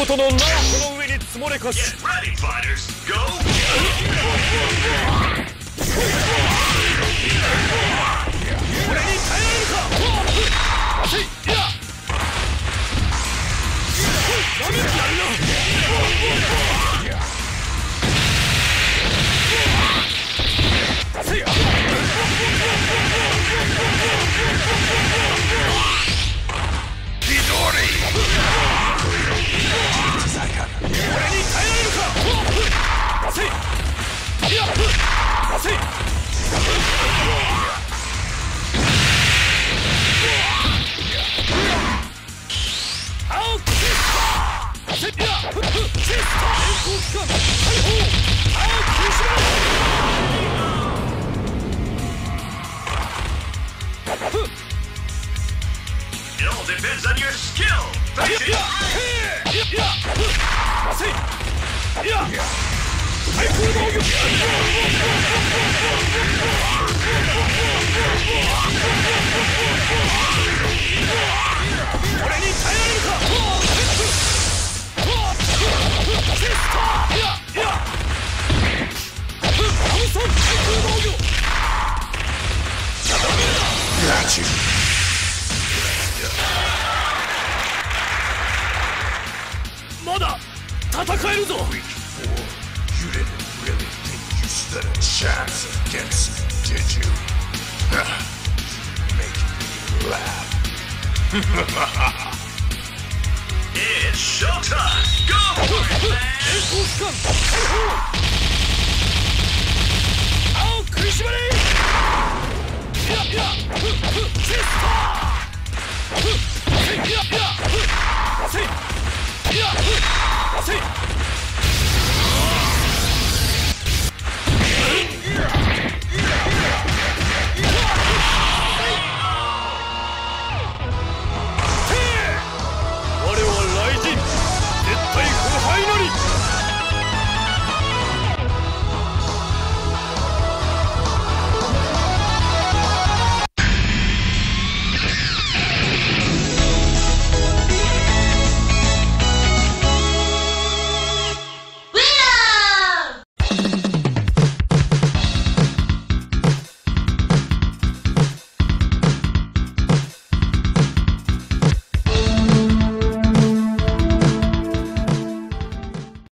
ことのないこの上に積もれかし Yeah! depends on your skill. Face it. I prove all you at you. Week four, you didn't really think you stood a chance against me, did you? Make me laugh. it's showtime!